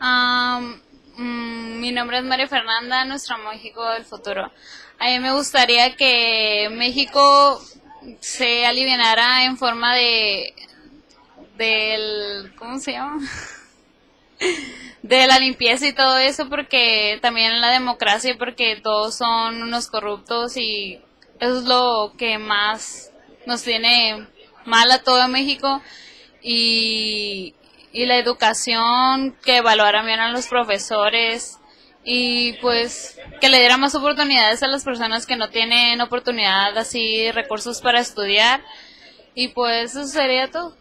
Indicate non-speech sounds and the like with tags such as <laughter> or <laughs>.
Mm, mi nombre es María Fernanda, nuestro México del futuro. A mí me gustaría que México se alivianara en forma de del ¿cómo se llama? <laughs> de la limpieza y todo eso porque también la democracia porque todos son unos corruptos y eso es lo que más nos tiene mal a todo México y, y la educación que evaluaran bien a los profesores y pues que le diera más oportunidades a las personas que no tienen oportunidad así recursos para estudiar. Y pues eso sería todo